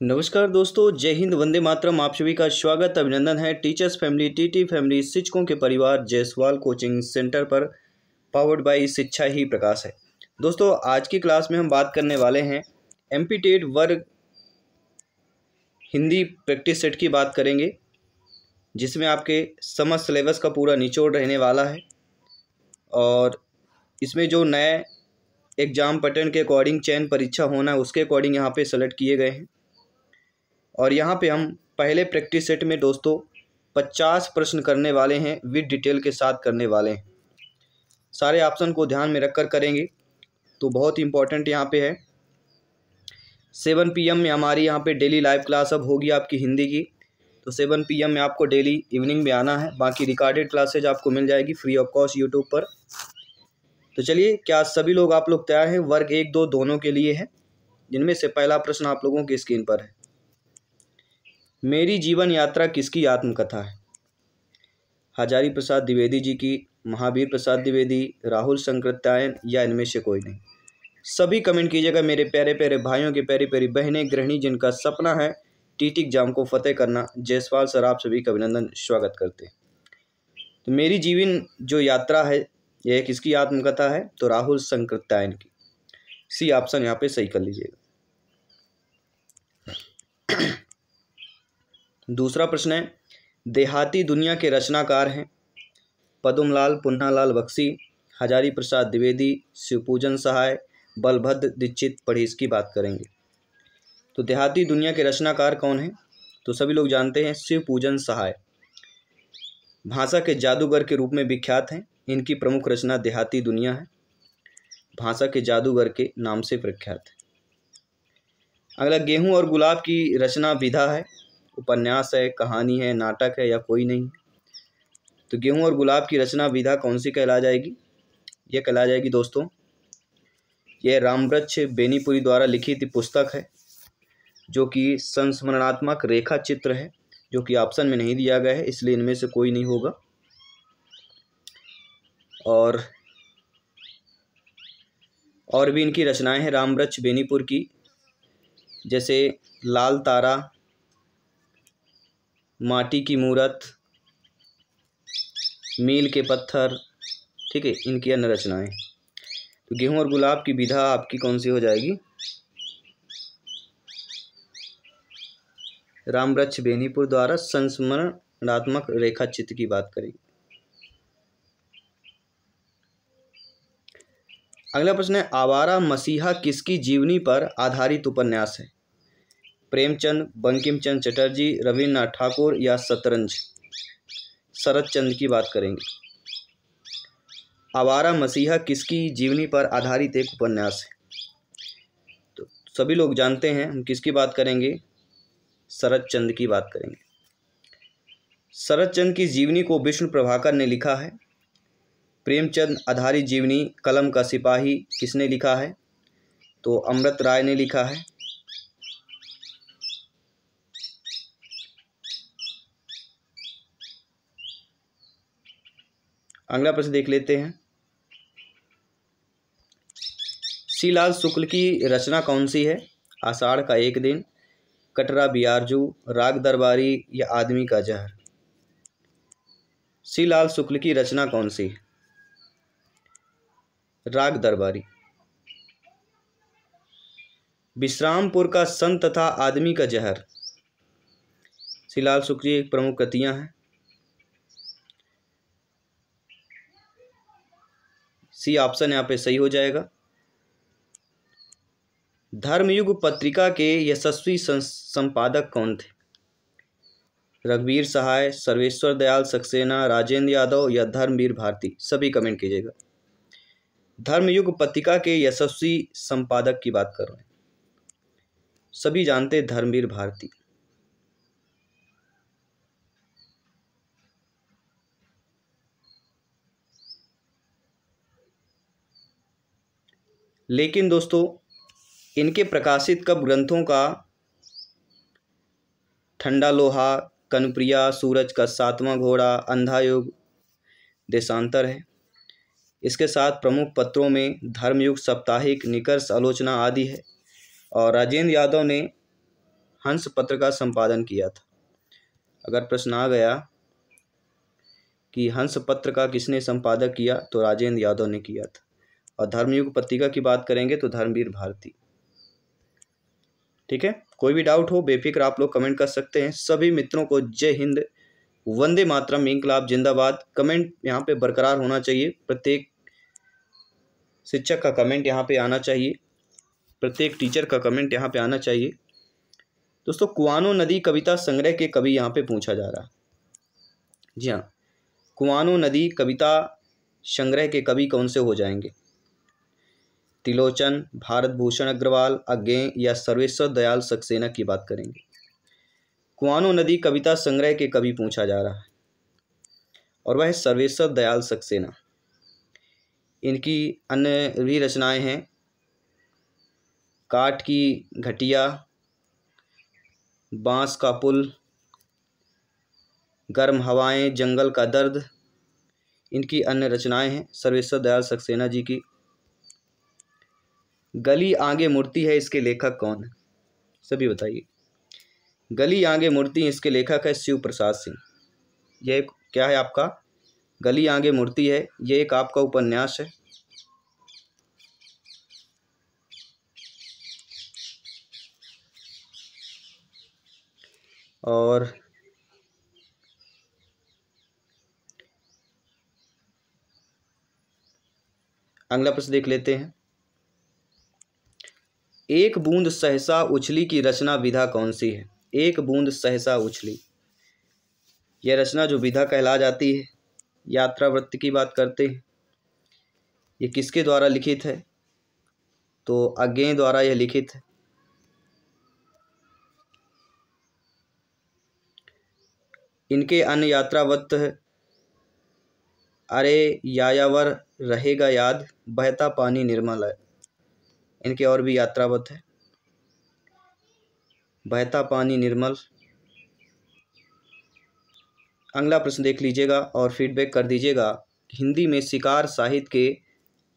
नमस्कार दोस्तों, जय हिंद, वंदे मातरम। आप सभी का स्वागत, अभिनंदन है टीचर्स फैमिली, टीटी फैमिली, शिक्षकों के परिवार, जयसवाल कोचिंग सेंटर पर पावर्ड बाई शिक्षा ही प्रकाश है। दोस्तों, आज की क्लास में हम बात करने वाले हैं एम वर्ग हिंदी प्रैक्टिस सेट की बात करेंगे, जिसमें आपके समस्त सिलेबस का पूरा निचोड़ रहने वाला है, और इसमें जो नए एग्ज़ाम पैटर्न के अकॉर्डिंग चयन परीक्षा होना है, उसके अकॉर्डिंग यहाँ पे सेलेक्ट किए गए हैं। और यहाँ पे हम पहले प्रैक्टिस सेट में दोस्तों पचास प्रश्न करने वाले हैं विद डिटेल के साथ करने वाले हैं। सारे ऑप्शन को ध्यान में रखकर करेंगे तो बहुत इंपॉर्टेंट यहाँ पे है। सेवन पीएम में हमारी यहाँ पे डेली लाइव क्लास अब होगी आपकी हिंदी की। तो सेवन पीएम में आपको डेली इवनिंग में आना है, बाकी रिकॉर्डेड क्लासेज आपको मिल जाएगी फ्री ऑफ़ कॉस्ट यूट्यूब पर। तो चलिए, क्या सभी लोग आप लोग तैयार हैं? वर्ग एक दो दोनों के लिए है, जिनमें से पहला प्रश्न आप लोगों की स्क्रीन पर है। मेरी जीवन यात्रा किसकी आत्मकथा है? हजारी प्रसाद द्विवेदी जी की, महावीर प्रसाद द्विवेदी, राहुल संकृत्यायन या इनमें से कोई नहीं। सभी कमेंट कीजिएगा, मेरे प्यारे प्यारे भाइयों के प्यारी प्यारी बहनें, गृहिणी जिनका सपना है टीटी एग्ज़ाम को फतेह करना, जयसवाल सर आप सभी का अभिनंदन, स्वागत करते हैं। तो मेरी जीवन जो यात्रा है, यह किसकी आत्मकथा है? तो राहुल संकृत्यायन की। सी ऑप्शन यहाँ पे सही कर लीजिएगा। दूसरा प्रश्न है, देहाती दुनिया के रचनाकार हैं, पदुमलाल, पुन्नालाल बख्शी, हजारी प्रसाद द्विवेदी, शिवपूजन सहाय, बलभद्र दीक्षित, पढ़ी इसकी बात करेंगे। तो देहाती दुनिया के रचनाकार कौन हैं? तो सभी लोग जानते हैं शिव पूजन सहाय। भाषा के जादूगर के रूप में विख्यात हैं, इनकी प्रमुख रचना देहाती दुनिया है। भाषा के जादूगर के नाम से प्रख्यात। है अगला गेहूँ और गुलाब की रचना विधा है उपन्यास है, कहानी है, नाटक है या कोई नहीं। तो गेहूँ और गुलाब की रचना विधा कौन सी कहला जाएगी? यह कहला जाएगी दोस्तों, यह रामवृक्ष बेनीपुरी द्वारा लिखित पुस्तक है, जो कि संस्मरणात्मक रेखा चित्र है, जो कि ऑप्शन में नहीं दिया गया है, इसलिए इनमें से कोई नहीं होगा। और और भी इनकी रचनाएँ हैं, रामवृक्ष बेनीपुर की, जैसे लाल तारा माटी की मूरत, मील के पत्थर, ठीक है, इनकी अन्य रचनाएँ। तो गेहूँ और गुलाब की विधा आपकी कौन सी हो जाएगी? रामवृक्ष बेनीपुर द्वारा संस्मरणात्मक रेखा चित्र की बात करेंगे। अगला प्रश्न है, आवारा मसीहा किसकी जीवनी पर आधारित उपन्यास है? प्रेमचंद बंकिम चंद चटर्जी, रविन्द्रनाथ ठाकुर या शतरंज? शरद चंद की बात करेंगे। आवारा मसीहा किसकी जीवनी पर आधारित एक उपन्यास है? तो सभी लोग जानते हैं, हम किसकी बात करेंगे? शरद चंद की बात करेंगे। शरद चंद की जीवनी को विष्णु प्रभाकर ने लिखा है। प्रेमचंद आधारित जीवनी कलम का सिपाही किसने लिखा है? तो अमृत राय ने लिखा है। अगला प्रश्न देख लेते हैं। सीलाल शुक्ल की रचना कौन सी है? आषाढ़ का एक दिन, कटरा बियारजू राग दरबारी या आदमी का जहर? सीलाल शुक्ल की रचना कौन सी? राग दरबारी। विश्रामपुर का संत तथा आदमी का जहर। सीलाल शुक्ल एक प्रमुख कृतियाँ हैं। सी ऑप्शन यहाँ पे सही हो जाएगा। धर्मयुग पत्रिका के यशस्वी संपादक कौन थे? रघुवीर सहाय, सर्वेश्वर दयाल सक्सेना, राजेंद्र यादव या धर्मवीर भारती? सभी कमेंट कीजिएगा। धर्मयुग पत्रिका के यशस्वी संपादक की बात कर रहे हैं। सभी जानते धर्मवीर भारती। लेकिन दोस्तों, इनके प्रकाशित कब ग्रंथों का ठंडा लोहा, कनप्रिया, सूरज का सातवां घोड़ा अंधा युग देशांतर है। इसके साथ प्रमुख पत्रों में धर्मयुग, साप्ताहिक, निकर्ष आलोचना आदि है और राजेंद्र यादव ने हंस पत्र का संपादन किया था। अगर प्रश्न आ गया कि हंस पत्र का किसने संपादक किया तो राजेंद्र यादव ने किया था। और धर्मयुग पत्रिका की बात करेंगे तो धर्मवीर भारती। ठीक है? कोई भी डाउट हो, बेफिक्र आप लोग कमेंट कर सकते हैं। सभी मित्रों को जय हिंद। वंदे मातरम। इंकलाब जिंदाबाद। कमेंट यहाँ पे बरकरार होना चाहिए। प्रत्येक शिक्षक का कमेंट यहाँ पे आना चाहिए। प्रत्येक टीचर का कमेंट यहाँ पे आना चाहिए। दोस्तों, कुआनो नदी कविता संग्रह के कवि यहाँ पे पूछा जा रहा जी हाँ। कुआनो नदी कविता संग्रह के कवि कौन से हो जाएँगे? तिलोचन, भारत भूषण अग्रवाल अज्ञे या सर्वेश्वर दयाल सक्सेना की बात करेंगे। कुआनो नदी कविता संग्रह के कवि पूछा जा रहा है, और वह सर्वेश्वर दयाल सक्सेना। इनकी अन्य भी रचनाएँ हैं। काठ की घटिया, बाँस का पुल, गर्म हवाएँ, जंगल का दर्द, इनकी अन्य रचनाएँ हैं। सर्वेश्वर दयाल सक्सेना जी की गली आगे मूर्ति है, इसके लेखक कौन है? सभी बताइए। गली आगे मूर्ति, इसके लेखक है शिव प्रसाद सिंह। यह क्या है आपका? गली आगे मूर्ति है ये एक आपका उपन्यास है। और अगला प्रश्न देख लेते हैं। एक बूंद सहसा उछली की रचना विधा कौन सी है? एक बूंद सहसा उछली। यह रचना जो विधा कहला जाती है यात्रा वृत्ति की बात करते हैं। ये किसके द्वारा लिखित है? तो अज्ञे द्वारा यह लिखित है। इनके अन्य यात्रावत अरे यायावर रहेगा याद, बहता पानी निर्मल है। इनके और भी यात्रावत है। बहता पानी निर्मल। अगला प्रश्न देख लीजिएगा और फीडबैक कर दीजिएगा हिंदी में शिकार साहित्य के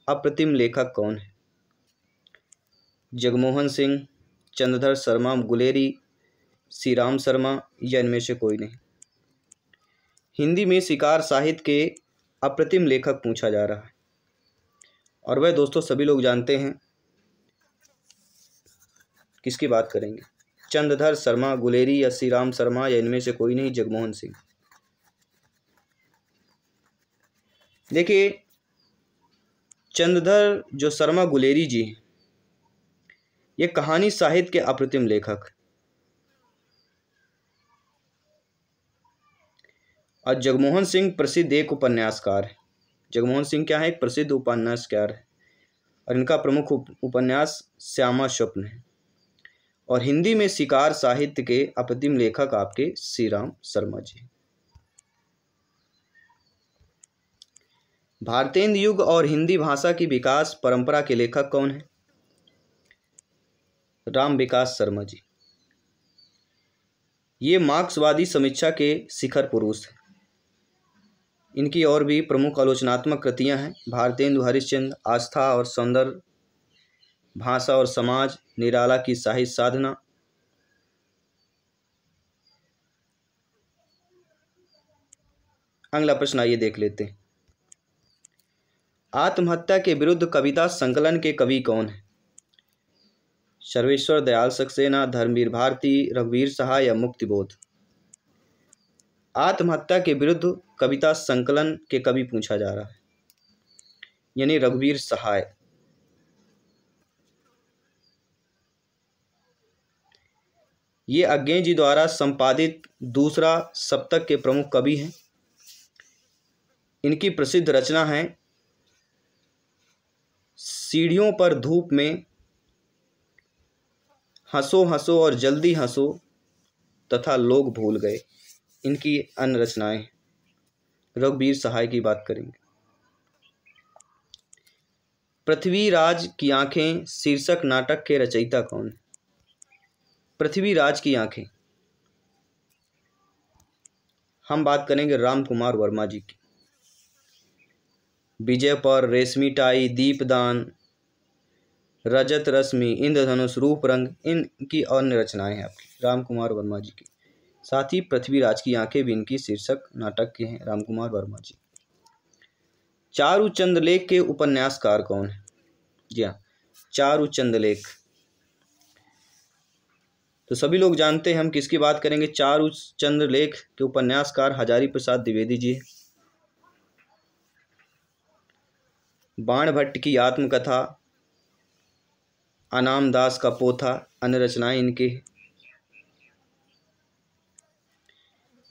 अप्रतिम लेखक कौन है? जगमोहन सिंह, चंद्रधर शर्मा, गुलेरी श्री राम शर्मा, या इनमें से कोई नहीं। हिंदी में शिकार साहित्य के अप्रतिम लेखक पूछा जा रहा है। और वह दोस्तों सभी लोग जानते हैं किसकी बात करेंगे? चंद्रधर शर्मा, गुलेरी या श्री राम शर्मा या इनमें से कोई नहीं, जगमोहन सिंह। देखिए, चंद्रधर जो शर्मा, गुलेरी जी ये कहानी साहित्य के अप्रतिम लेखक। और जगमोहन सिंह प्रसिद्ध एक उपन्यासकार है। जगमोहन सिंह क्या है? एक प्रसिद्ध उपन्यासकार है। और इनका प्रमुख उपन्यास श्यामा स्वप्न है। और हिंदी में शिकार साहित्य के अप्रतिम लेखक आपके श्री राम शर्मा जी। भारतेंद्र युग और हिंदी भाषा की विकास परंपरा के लेखक कौन है? राम विकास शर्मा जी। ये मार्क्सवादी समीक्षा के शिखर पुरुष हैं। इनकी और भी प्रमुख आलोचनात्मक कृतियाँ हैं। भारतेंदु हरिश्चंद्र, आस्था और सौंदर्य भाषा और समाज निराला की साहित्य साधना। अगला प्रश्न आइए देख लेते हैं। आत्महत्या के विरुद्ध कविता संकलन के कवि कौन है? सर्वेश्वर दयाल सक्सेना, धर्मवीर भारती, रघुवीर सहाय या मुक्तिबोध? आत्महत्या के विरुद्ध कविता संकलन के कवि पूछा जा रहा है। यानी रघुवीर सहाय। ये अज्ञे जी द्वारा संपादित दूसरा सप्तक के प्रमुख कवि हैं। इनकी प्रसिद्ध रचना है। सीढ़ियों पर धूप में हंसो हंसो और जल्दी हंसो तथा लोग भूल गए। इनकी अन्य रचनाएँ। रघुवीर सहाय की बात करेंगे। पृथ्वीराज की आँखें शीर्षक नाटक के रचयिता कौन है? पृथ्वीराज की आँखें। हम बात करेंगे राम कुमार वर्मा जी की। विजय पर रेशमी टाई, दीपदान, रजत रश्मि, इंद्रधनुष, रूप रंग, इनकी अन्य रचनाएँ हैं आपकी। राम कुमार वर्मा जी की। साथ ही पृथ्वीराज की आँखें भी इनकी शीर्षक नाटक के हैं राम कुमार वर्मा जी। चारु चंद्रलेख के उपन्यासकार कौन है? जी हाँ चारु चंद्रलेख तो सभी लोग जानते हैं हम किसकी बात करेंगे। चारु चंद्रलेख के उपन्यासकार हजारी प्रसाद द्विवेदी जी। बाण भट्ट की आत्मकथा, अनाम दास का पोथा अन्य रचनाएँ इनके।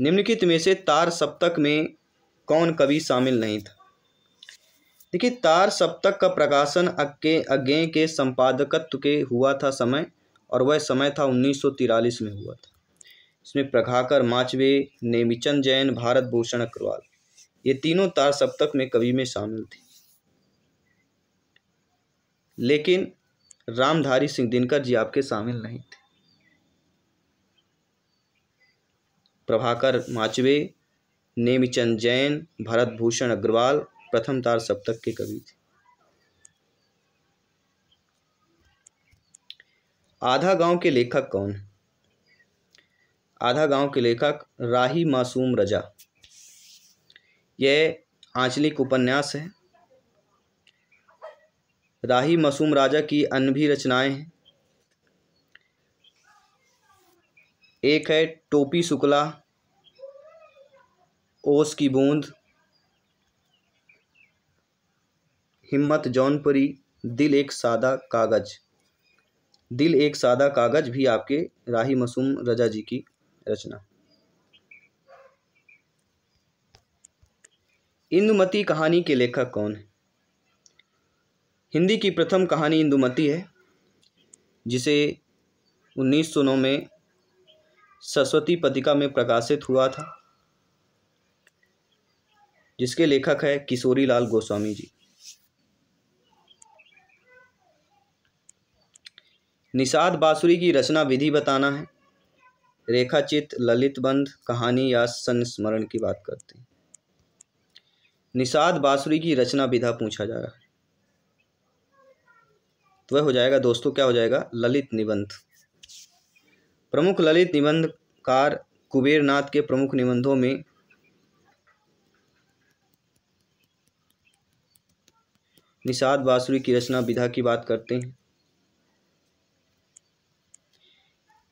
निम्नलिखित में से तार सप्तक में कौन कवि शामिल नहीं था? देखिए, तार सप्तक का प्रकाशन अज्ञे अज्ञे के संपादकत्व के हुआ था समय। और वह समय था उन्नीस में हुआ था। इसमें प्रभाकर माचवे, नेमिचंद जैन, भारत भूषण अग्रवाल, ये तीनों तार सप्तक में कवि में शामिल थे। लेकिन रामधारी सिंह दिनकर जी आपके शामिल नहीं थे। प्रभाकर माचवे, नेमिचंद जैन, भरत भूषण अग्रवाल प्रथम तार सप्तक के कवि थे। आधा गाँव के लेखक कौन? आधा गाँव के लेखक राही मासूम रजा। यह आंचलिक उपन्यास है। राही मासूम राजा की अन्य भी रचनाएँ हैं। एक है टोपी शुक्ला, ओस की बूंद, हिम्मत जौनपुरी, दिल एक सादा कागज़। दिल एक सादा कागज़ भी आपके राही मसूम रजा जी की रचना। इंदुमती कहानी के लेखक कौन है? हिंदी की प्रथम कहानी इंदुमती है, जिसे 1909 में सरस्वती पतिका में प्रकाशित हुआ था, जिसके लेखक है किशोरी लाल गोस्वामी जी। निषाद बांसुरी की रचना विधि बताना है। रेखाचित ललित बंध कहानी या संस्मरण की बात करते हैं। निषाद बांसुरी की रचना विधा पूछा जा रहा है। तो वह हो जाएगा, दोस्तों, क्या हो जाएगा? ललित निबंध। प्रमुख ललित निबंधकार कुबेरनाथ के प्रमुख निबंधों में निषाद बासुरी की रचना विधा की बात करते हैं।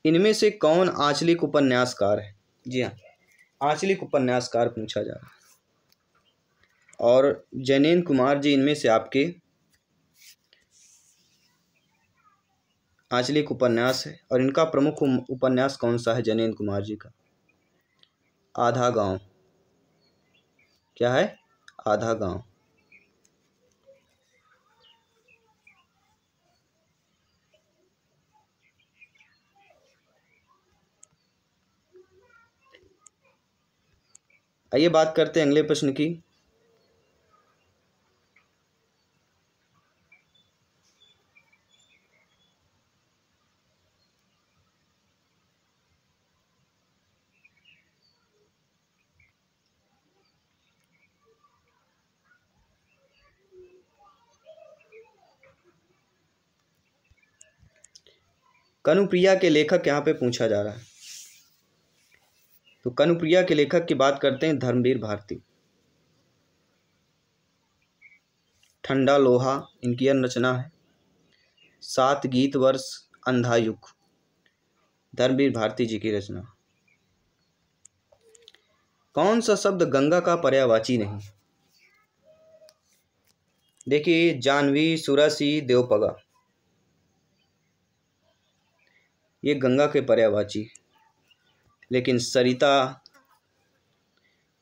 इनमें से कौन आंचलिक उपन्यासकार है? जी हाँ आंचलिक उपन्यासकार पूछा जा रहा है। और जैनेन्द्र कुमार जी इनमें से आपके आंचलिक उपन्यास है। और इनका प्रमुख उपन्यास कौन सा है जैनेन्द्र कुमार जी का? आधा गाँव। क्या है? आधा गाँव। आइए बात करते हैं अगले प्रश्न की। कनुप्रिया के लेखक यहाँ पे पूछा जा रहा है। तो कनुप्रिया के लेखक की बात करते हैं धर्मवीर भारती। ठंडा लोहा, इनकी रचना है। सात गीत वर्ष अंधायुग धर्मवीर भारती जी की रचना। कौन सा शब्द गंगा का पर्यावाची नहीं? देखिए, जानवी, सुरसी, देवपगा। ये गंगा के पर्यावाची। लेकिन सरिता,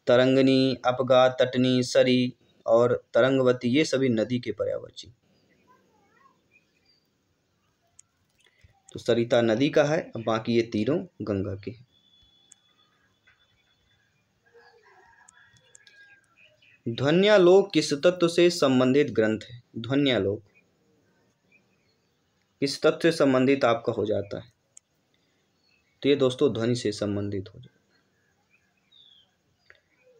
तरंगनी, अपगा, तटनी, सरी और तरंगवती, ये सभी नदी के पर्यावाची तो सरिता नदी का है, अब बाकी ये तीनों गंगा के ध्वन्यालोक किस तत्व से संबंधित ग्रंथ है? ध्वन्यालोक। किस तत्व से संबंधित आपका हो जाता है? तो ये दोस्तों ध्वनि से संबंधित हो जाए।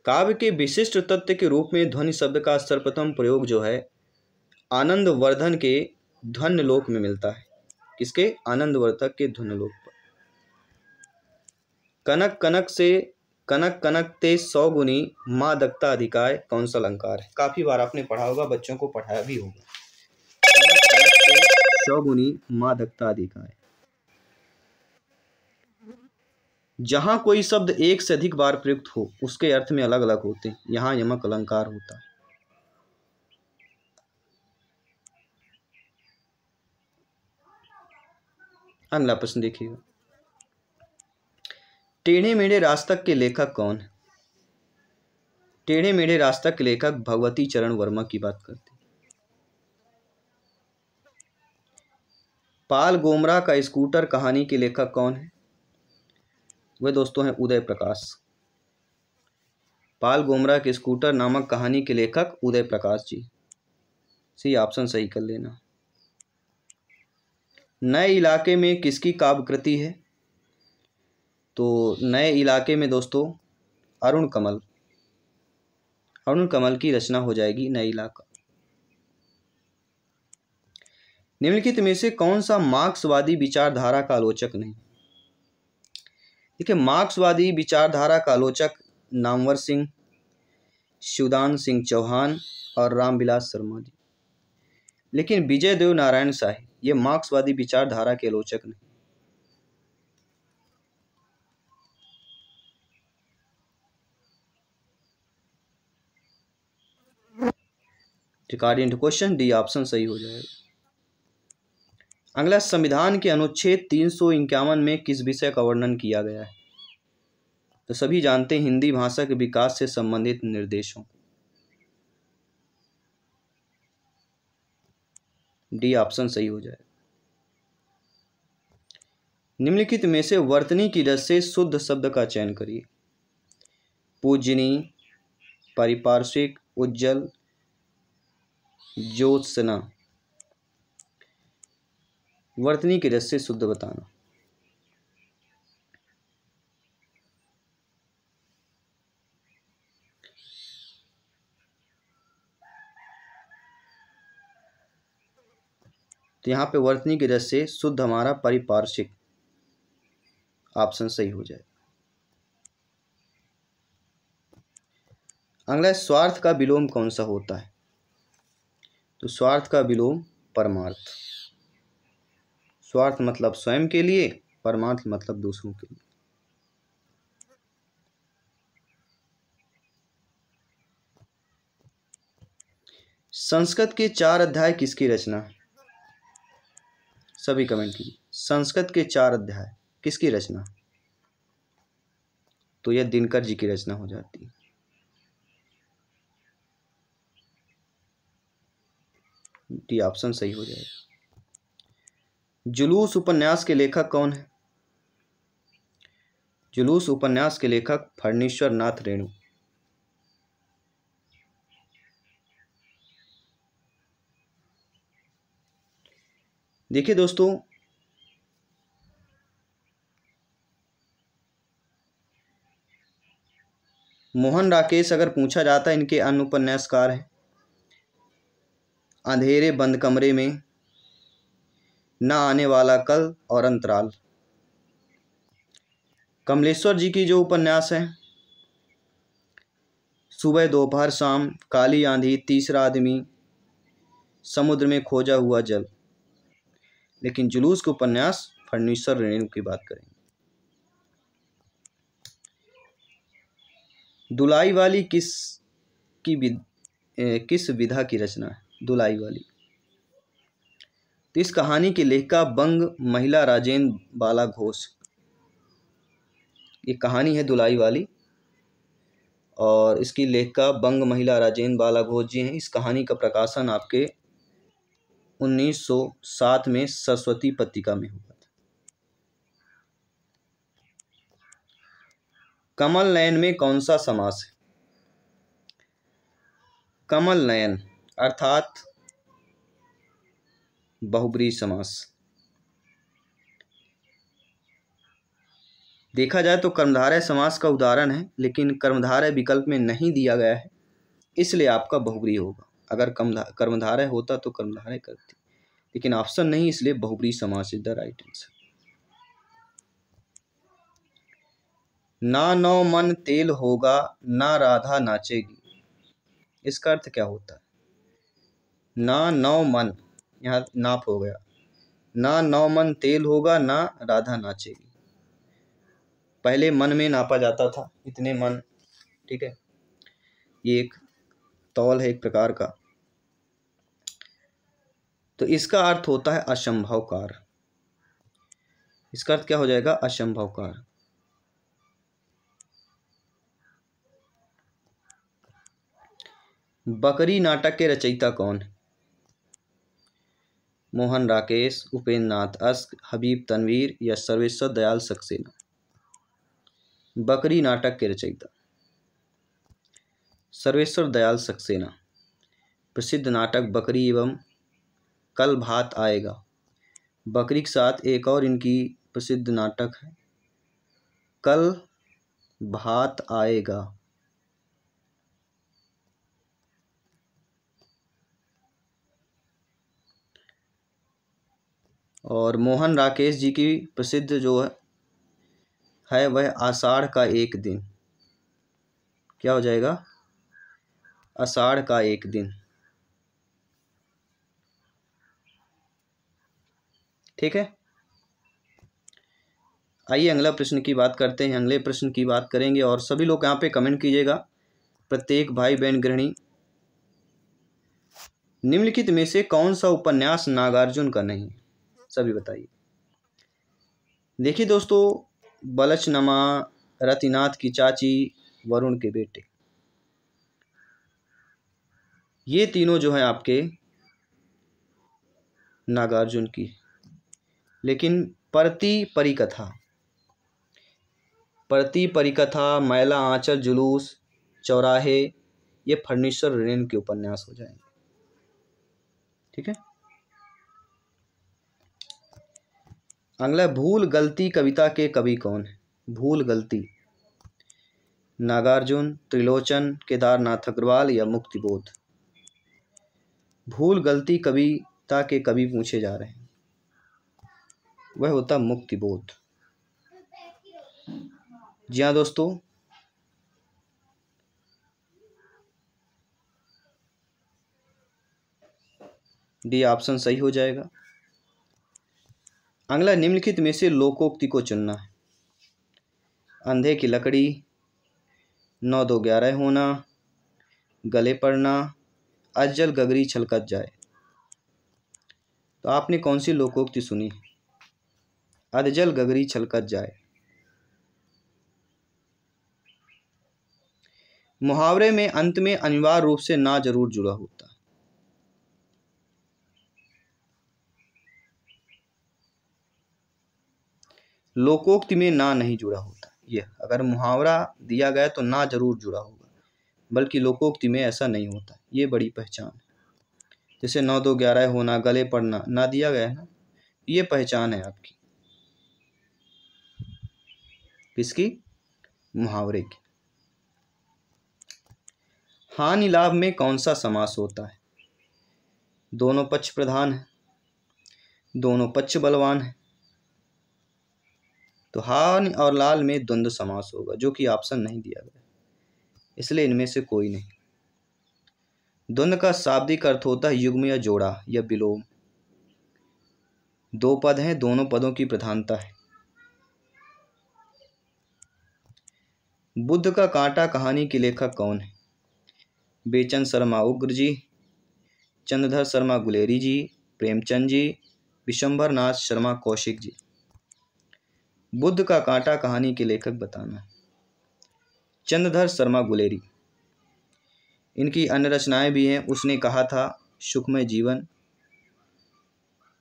काव्य के विशिष्ट तत्व के रूप में ध्वनि शब्द का सर्वप्रथम प्रयोग जो है आनंद वर्धन के ध्वन लोक में मिलता है। किसके? आनंदवर्धक के ध्वन लोक पर। कनक कनक से, कनक कनक ते सौ गुनी माँ दक्ता अधिकाय कौन सा अलंकार है? काफ़ी बार आपने पढ़ा होगा, बच्चों को पढ़ाया भी होगा। सौ गुनी माँ दक्ता अधिकाय जहाँ कोई शब्द एक से अधिक बार प्रयुक्त हो, उसके अर्थ में अलग अलग होते हैं। यहाँ यमक अलंकार होता है। अगला प्रश्न देखिएगा। टेढ़े मेढ़े रास्तक के लेखक कौन है? टेढ़े मेढ़े रास्तक के लेखक भगवती चरण वर्मा की बात करते पाल गोमरा का स्कूटर कहानी के लेखक कौन है? वह दोस्तों हैं उदय प्रकाश। पाल गोमरा के स्कूटर नामक कहानी के लेखक उदय प्रकाश जी। सी, ऑप्शन सही कर लेना। नए इलाके में किसकी काव्य कृति है? तो नए इलाके में दोस्तों, अरुण कमल। अरुण कमल की रचना हो जाएगी नए इलाका। निम्नलिखित में से कौन सा मार्क्सवादी विचारधारा का आलोचक नहीं? देखिए, मार्क्सवादी विचारधारा का आलोचक नामवर सिंह शिवदान सिंह चौहान और रामविलास शर्मा जी। लेकिन विजय देव नारायण शाही, ये मार्क्सवादी विचारधारा के आलोचक नहीं। रिकॉर्डिंग क्वेश्चन डी ऑप्शन सही हो जाएगा। अगला, संविधान के अनुच्छेद तीन सौ इक्यावन में किस विषय का वर्णन किया गया है? तो सभी जानते हैं, हिंदी भाषा के विकास से संबंधित निर्देशों। डी, ऑप्शन सही हो जाए। निम्नलिखित में से वर्तनी की रस से शुद्ध शब्द का चयन करिए। पूजनी, पारिपार्श्विक, उज्जवल, ज्योत्सना। वर्तनी के रस से शुद्ध बताना। तो यहाँ पे वर्तनी के रस से शुद्ध हमारा परिपार्श्विक। ऑप्शन सही हो जाए। अगला स्वार्थ का विलोम कौन सा होता है? तो स्वार्थ का विलोम परमार्थ। स्वार्थ मतलब स्वयं के लिए, परमार्थ मतलब दूसरों के लिए। संस्कृत के चार अध्याय किसकी रचना? सभी कमेंट कीजिए। संस्कृत के चार अध्याय किसकी रचना? तो यह दिनकर जी की रचना हो जाती है। डी ऑप्शन सही हो जाएगा। जुलूस उपन्यास के लेखक कौन है? जुलूस उपन्यास के लेखक फर्नीश्वर नाथ रेणु। देखिए दोस्तों, मोहन राकेश अगर पूछा जाता है इनके अन्य उपन्यासकार हैं, अंधेरे बंद कमरे में ना आने वाला कल और अंतराल। कमलेश्वर जी की जो उपन्यास है सुबह दोपहर शाम काली आंधी तीसरा आदमी समुद्र में खोजा हुआ जल। लेकिन जुलूस के उपन्यास फर्नीश्वर रेणु की बात करेंगे। दुलाई वाली किस की विद, ए, किस विधा की रचना है? दुलाई वाली। तो इस कहानी की लेखिका बंग महिला राजेंद्र बाला घोष ये कहानी है दुलाई वाली और इसकी लेखिका बंग महिला राजेंद्र बाला घोष जी हैं। इस कहानी का प्रकाशन आपके 1907 में सरस्वती पत्रिका में हुआ था। कमल नयन में कौन सा समास है? कमल नयन, अर्थात बहुब्री समास। देखा जाए तो कर्मधारय समास का उदाहरण है, लेकिन कर्मधारय विकल्प में नहीं दिया गया है। इसलिए आपका बहुब्री होगा। अगर कर्मधारय होता तो कर्मधारय करती। लेकिन ऑप्शन नहीं, इसलिए बहुबरी समास इज़ द राइट आंसर। ना नौ मन तेल होगा, ना राधा नाचेगी। इसका अर्थ क्या होता है? ना नौ मन। यहाँ नाप हो गया। ना नौ मन तेल होगा, ना राधा नाचेगी। पहले मन में नापा जाता था, इतने मन, ठीक है? ये एक तौल है एक प्रकार का। तो इसका अर्थ होता है असंभवकार। इसका अर्थ क्या हो जाएगा? असंभवकार। बकरी नाटक के रचयिता कौन है? मोहन राकेश उपेंद्र नाथ अस्क, हबीब तनवीर या सर्वेश्वर दयाल सक्सेना। बकरी नाटक के रचयिता। सर्वेश्वर दयाल सक्सेना। प्रसिद्ध नाटक बकरी एवं कल भात आएगा। बकरी के साथ एक और इनकी प्रसिद्ध नाटक है। कल भात आएगा। और मोहन राकेश जी की प्रसिद्ध जो है है वह आषाढ़ का एक दिन। क्या हो जाएगा? आषाढ़ का एक दिन। ठीक है? आइए अगला प्रश्न की बात करते हैं। अगले प्रश्न की बात करेंगे और सभी लोग यहाँ पे कमेंट कीजिएगा। प्रत्येक भाई बहन गृहिणी, निम्नलिखित में से कौन सा उपन्यास नागार्जुन का नहीं? सभी बताइए। देखिए दोस्तों बलचनमा रतिनाथ की चाची, वरुण के बेटे। ये तीनों जो हैं आपके नागार्जुन की। लेकिन प्रति परिकथा प्रति परिकथा, मैला, आंचल, जुलूस, चौराहे, ये फर्नीचर रेन के उपन्यास हो जाएँगे। ठीक है? अगला भूल गलती कविता के कवि कौन है? भूल गलती। नागार्जुन, त्रिलोचन, केदारनाथ अग्रवाल या मुक्तिबोध? भूल गलती कविता के कवि पूछे जा रहे हैं। वह होता मुक्तिबोध। जी हाँ दोस्तों। डी, ऑप्शन सही हो जाएगा। अगला निम्नलिखित में से लोकोक्ति को चुनना है। अंधे की लकड़ी, नौ दो ग्यारह होना, गले पड़ना, अज्जल गगरी छलकत जाए। तो आपने कौन सी लोकोक्ति सुनी? अदजल गगरी छलकत जाए। मुहावरे में अंत में अनिवार्य रूप से ना ज़रूर जुड़ा होता। लोकोक्ति में ना नहीं जुड़ा होता। ये अगर मुहावरा दिया गया तो ना ज़रूर जुड़ा होगा, बल्कि लोकोक्ति में ऐसा नहीं होता। ये बड़ी पहचान है। जैसे नौ दो ग्यारह होना गले पड़ना ना दिया गया है ना ये पहचान है आपकी। किसकी? मुहावरे की। हानि लाभ में कौन सा समास होता है? दोनों पक्ष प्रधान है, दोनों पक्ष बलवान है। तो हान और लाल में द्वंद्व समास होगा, जो कि ऑप्शन नहीं दिया गया। इसलिए इनमें से कोई नहीं। द्वंद्व का शाब्दिक अर्थ होता है युग्म या जोड़ा या विलोम। दो पद हैं, दोनों पदों की प्रधानता है। बुद्ध का कांटा कहानी के लेखक कौन है? बेचन शर्मा उग्र जी, चंद्रधर शर्मा गुलेरी जी, प्रेमचंद जी विशंभर नाथ शर्मा कौशिक जी। बुद्ध का कांटा कहानी के लेखक बताना। चंद्रधर शर्मा गुलेरी। इनकी अन्य रचनाएँ भी हैं। उसने कहा था, सुखमय जीवन।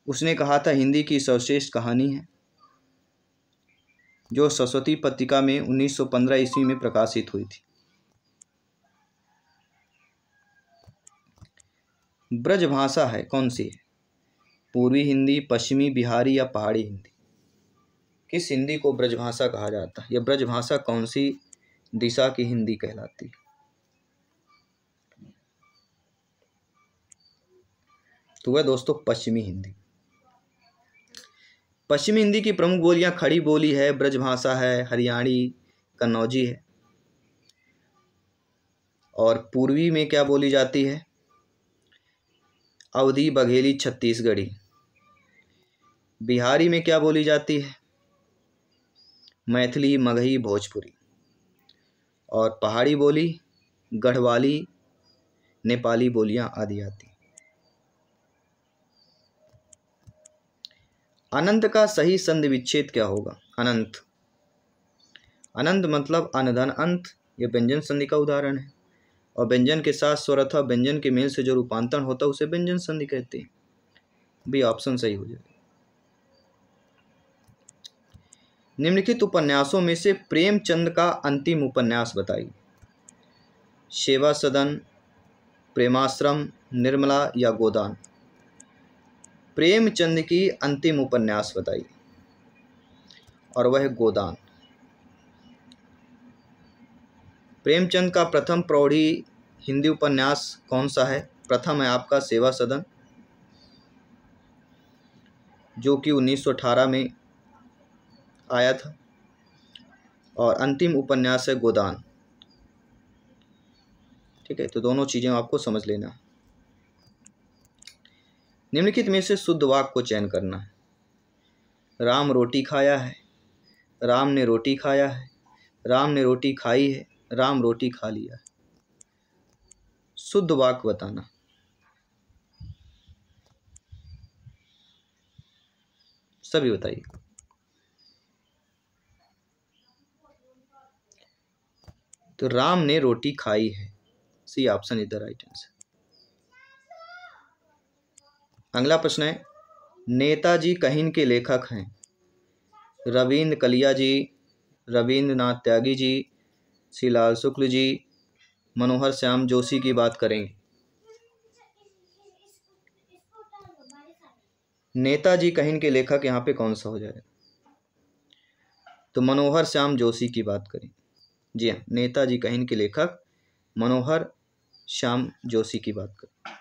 उसने कहा था, हिंदी की सर्वश्रेष्ठ कहानी है। जो सरस्वती पत्रिका में 1915 ईस्वी में प्रकाशित हुई थी। ब्रज भाषा है कौन सी? है पूर्वी हिंदी, पश्चिमी बिहारी या पहाड़ी हिंदी? किस हिंदी को ब्रजभाषा कहा जाता है। यह ब्रजभाषा कौन सी दिशा की हिंदी कहलाती तो वह दोस्तों पश्चिमी हिंदी। पश्चिमी हिंदी की प्रमुख बोलियाँ खड़ी बोली है, ब्रजभाषा है, हरियाणी, कन्नौजी है। और पूर्वी में क्या बोली जाती है? अवधि, बघेली, छत्तीसगढ़ी। बिहारी में क्या बोली जाती है? मैथिली मगही भोजपुरी। और पहाड़ी बोली, गढ़वाली, नेपाली बोलियाँ आदि आती। अनंत का सही संधि विच्छेद क्या होगा? अनंत। अनंत मतलब अनधन अंत यह व्यंजन संधि का उदाहरण है। और व्यंजन के साथ स्वर अथवा व्यंजन के मेल से जो रूपांतरण होता है, उसे व्यंजन संधि कहते हैं। भी ऑप्शन सही हो जाएगा। निम्नलिखित उपन्यासों में से प्रेमचंद का अंतिम उपन्यास बताइए। सेवा सदन प्रेमाश्रम, निर्मला या गोदान? प्रेमचंद की अंतिम उपन्यास बताइए। और वह गोदान? प्रेमचंद का प्रथम प्रौढ़ी हिंदी उपन्यास कौन सा है? प्रथम है आपका सेवा सदन जो कि 1918 में आया था। और अंतिम उपन्यास है गोदान। ठीक है तो दोनों चीज़ें आपको समझ लेना। निम्नलिखित में से शुद्ध वाक्य को चयन करना है। राम रोटी खाया है, राम ने रोटी खाया है, राम ने रोटी खाई है, राम रोटी खा लिया है। शुद्ध वाक्य बताना। सभी बताइए। तो राम ने रोटी खाई है। C option is the right answer अगला प्रश्न है, नेताजी कहिन के लेखक हैं। रविंद्र कलिया जी रविंद्र नाथ त्यागी जी श्री लाल शुक्ल जी, मनोहर श्याम जोशी की बात करेंगे। नेताजी कहिन के लेखक यहाँ पे कौन सा हो जाएगा? तो मनोहर श्याम जोशी की बात करें। जी हाँ नेताजी कहिन के लेखक मनोहर श्याम जोशी की बात करें।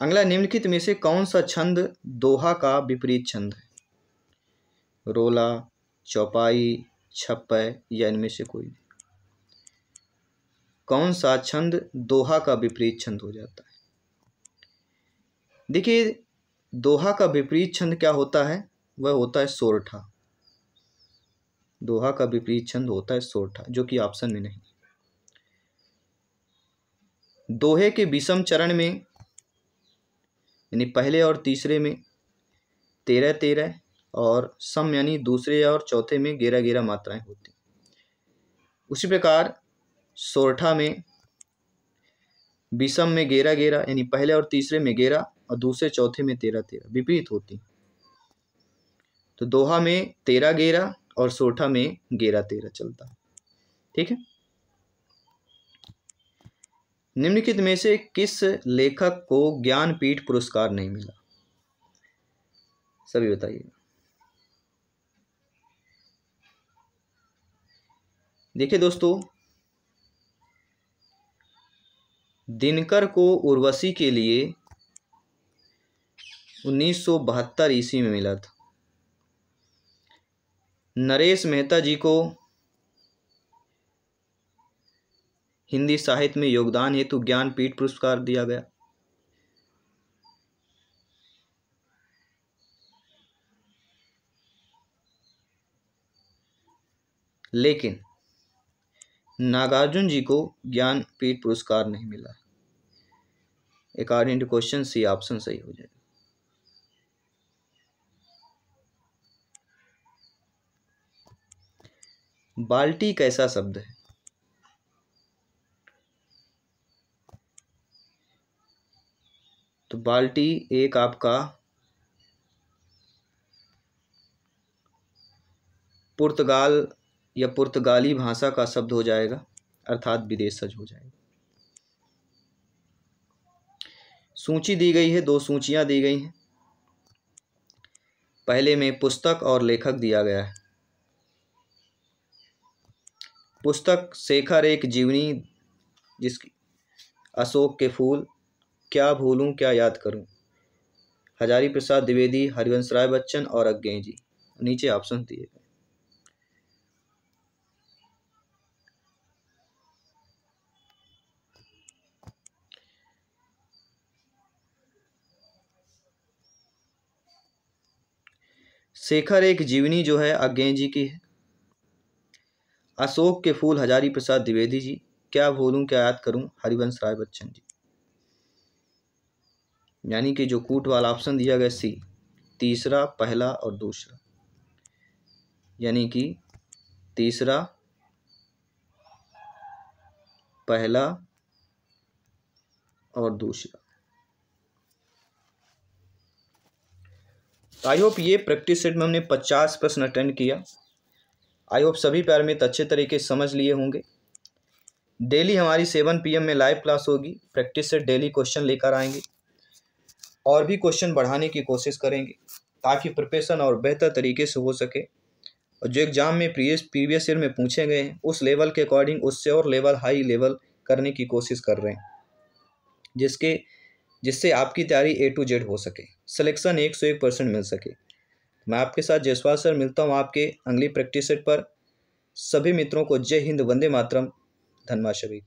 अगला, निम्नलिखित में से कौन सा छंद दोहा का विपरीत छंद है? रोला, चौपाई छप्पय या इनमें से कोई नहीं कौन सा छंद दोहा का विपरीत छंद हो जाता है? देखिए, दोहा का विपरीत छंद क्या होता है? वह होता है सोरठा। दोहा का विपरीत छंद होता है सोरठा, जो कि ऑप्शन में नहीं। दोहे के विषम चरण में, यानी पहले और तीसरे में तेरह तेरह और सम, यानी दूसरे और चौथे में गेरा गेरा मात्राएँ होती उसी प्रकार सोरठा में विषम में गेरा गेरा यानी पहले और तीसरे में गेरा और दूसरे चौथे में तेरह तेरह विपरीत होती तो दोहा में तेरह गेरा और सोठा में गेरा तेरह चलता। ठीक है? निम्नलिखित में से किस लेखक को ज्ञानपीठ पुरस्कार नहीं मिला? सभी बताइए। देखिए दोस्तों, दिनकर को उर्वशी के लिए उन्नीस सौ बहत्तर ईस्वी में मिला था। नरेश मेहता जी को हिंदी साहित्य में योगदान हेतु ज्ञानपीठ पुरस्कार दिया गया। लेकिन नागार्जुन जी को ज्ञानपीठ पुरस्कार नहीं मिला। According to question C option सही हो जाएगा। बाल्टी कैसा शब्द है? तो बाल्टी एक आपका पुर्तगाल या पुर्तगाली भाषा का शब्द हो जाएगा, अर्थात विदेश सज हो जाएगा। सूची दी गई है, दो सूचियाँ दी गई हैं। पहले में पुस्तक और लेखक दिया गया है। पुस्तक शेखर एक जीवनी, जिसकी अशोक के फूल, क्या भूलूं, क्या याद करूँ? हजारी प्रसाद द्विवेदी, हरिवंश राय बच्चन और अज्ञे जी। नीचे ऑप्शन दिए गए। शेखर एक जीवनी जो है अज्ञे जी की है। अशोक के फूल हजारी प्रसाद द्विवेदी जी, क्या भूलूं, क्या याद करूँ? हरिवंश राय बच्चन जी। यानी कि जो कूट वाला ऑप्शन दिया गया सी, तीसरा, पहला और दूसरा। यानी कि तीसरा, पहला और दूसरा। आई होप ये प्रैक्टिस सेट में हमने पचास प्रश्न अटेंड किया। आई होप सभी में अच्छे तरीके से समझ लिए होंगे। डेली हमारी सेवन पीएम में लाइव क्लास होगी। प्रैक्टिस से डेली क्वेश्चन लेकर आएँगे। और भी क्वेश्चन बढ़ाने की कोशिश करेंगे, ताकि प्रिपरेशन और बेहतर तरीके से हो सके। और जो एग्ज़ाम में प्रीवियस प्रीवियस ईयर में पूछे गए हैं, उस लेवल के अकॉर्डिंग उससे और लेवल, हाई लेवल करने की कोशिश कर रहे हैं, जिसके, जिससे आपकी तैयारी ए टू जेड हो सके। सिलेक्शन एक सौ एक परसेंट मिल सके। मैं आपके साथ जयसवाल सर मिलता हूँ आपके अगली प्रैक्टिस सेट पर। सभी मित्रों को जय हिंद, वंदे मातरम। धन्यवाद सभी।